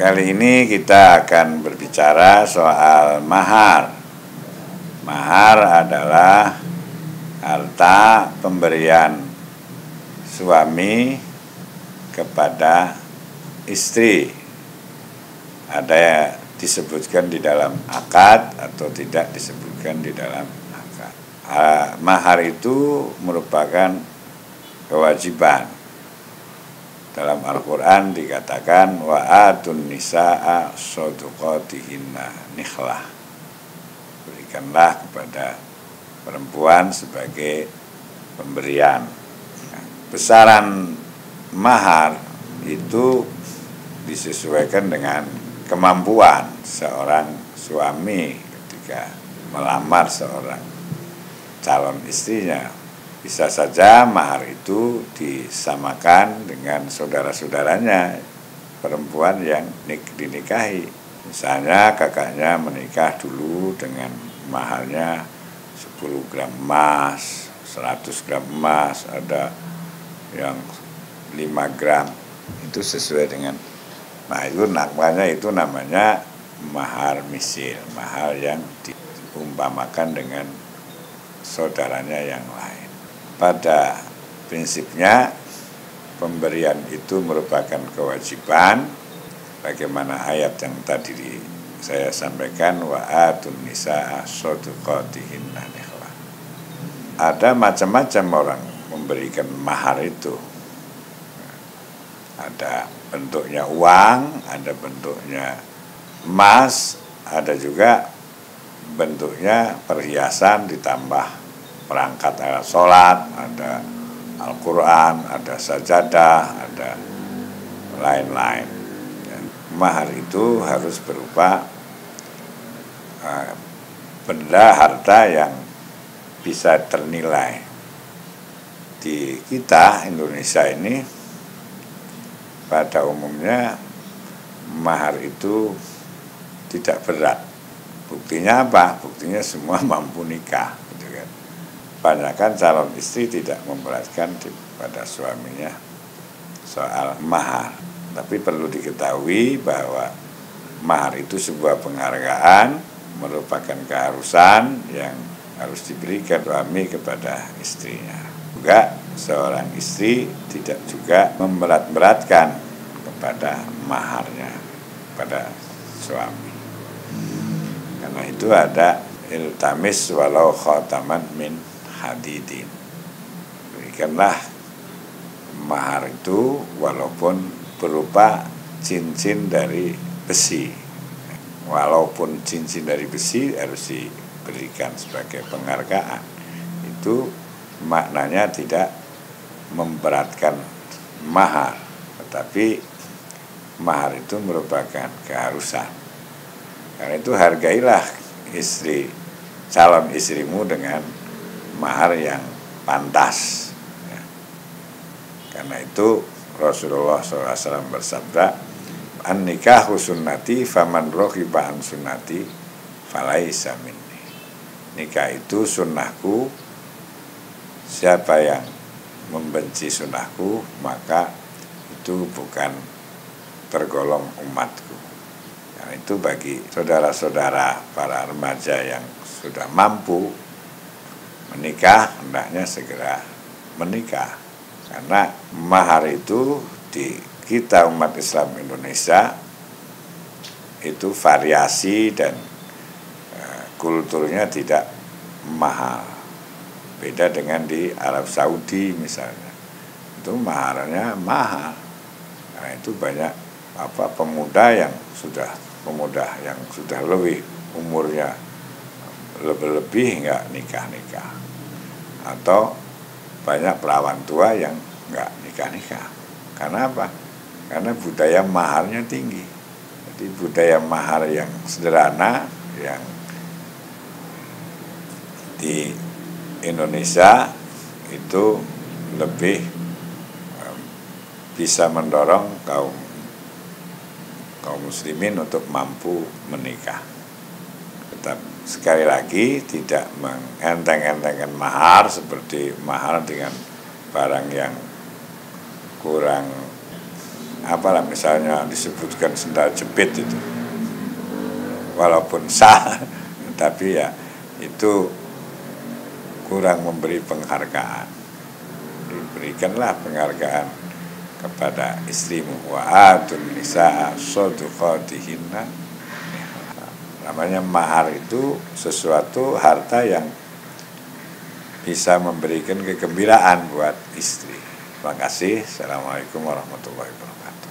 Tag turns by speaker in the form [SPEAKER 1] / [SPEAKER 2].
[SPEAKER 1] Kali ini kita akan berbicara soal mahar. Mahar adalah harta pemberian suami kepada istri. Ada yang disebutkan di dalam akad atau tidak disebutkan di dalam akad. Mahar itu merupakan kewajiban dalam Al-Quran dikatakan wa atun nisa'a soduqatihinna nikhlah. Berikanlah kepada perempuan sebagai pemberian. Besaran mahar itu disesuaikan dengan kemampuan seorang suami ketika melamar seorang calon istrinya bisa saja mahar itu disamakan dengan saudara-saudaranya perempuan yang dinikahi. Misalnya kakaknya menikah dulu dengan maharnya 10 gram emas, 100 gram emas, ada yang 5 gram. Itu sesuai dengan Nah itu namanya itu namanya mahar misil, mahar yang diumpamakan dengan saudaranya yang lain pada prinsipnya pemberian itu merupakan kewajiban. Bagaimana ayat yang tadi saya sampaikan wa atun nisa sadaqatihinna ada macam-macam orang memberikan mahar itu. Ada bentuknya uang ada bentuknya emas ada juga bentuknya perhiasan ditambah perangkat alat sholat, ada Al-Quran, ada sajadah, ada lain-lain. mahar itu harus berupa uh, benda harta yang bisa ternilai. Di kita Indonesia ini pada umumnya mahar itu tidak berat. Buktinya apa? Buktinya semua mampu nikah banyakkan calon istri tidak memberatkan pada suaminya soal mahar. Tapi perlu diketahui bahwa mahar itu sebuah penghargaan, merupakan keharusan yang harus diberikan suami kepada istrinya. Juga seorang istri tidak juga memberat-beratkan kepada maharnya pada suami. Karena itu ada iltamis walau khotaman min hadidin. Berikanlah mahar itu walaupun berupa cincin dari besi. Walaupun cincin dari besi harus diberikan sebagai penghargaan. Itu maknanya tidak memberatkan mahar. Tetapi mahar itu merupakan keharusan. Karena itu hargailah istri calon istrimu dengan mahar yang pantas. Ya. Karena itu Rasulullah SAW bersabda, An nikahu sunnati faman rohiba an sunnati falaisa minni. Nikah itu sunnahku, siapa yang membenci sunnahku, maka itu bukan tergolong umatku. Karena itu bagi saudara-saudara para remaja yang sudah mampu menikah hendaknya segera menikah. Karena mahar itu di kita umat Islam Indonesia itu variasi dan e, kulturnya tidak mahal. Beda dengan di Arab Saudi misalnya. Itu maharnya mahal. Nah itu banyak apa pemuda yang sudah pemuda yang sudah lebih umurnya lebih-lebih nggak nikah-nikah. Atau banyak perawan tua yang nggak nikah-nikah. Karena apa? karena budaya maharnya tinggi. Jadi budaya mahar yang sederhana yang di Indonesia itu lebih bisa mendorong kaum kaum muslimin untuk mampu menikah tetap. Sekali lagi tidak mengenteng-entengkan mahar seperti mahar dengan barang yang kurang apalah misalnya disebutkan sendal jepit itu. Walaupun sah tapi ya itu kurang memberi penghargaan. Diberikanlah penghargaan kepada istrimu. Wa atun nisa namanya mahar itu sesuatu harta yang bisa memberikan kegembiraan buat istri. Terima kasih. Assalamualaikum warahmatullahi wabarakatuh.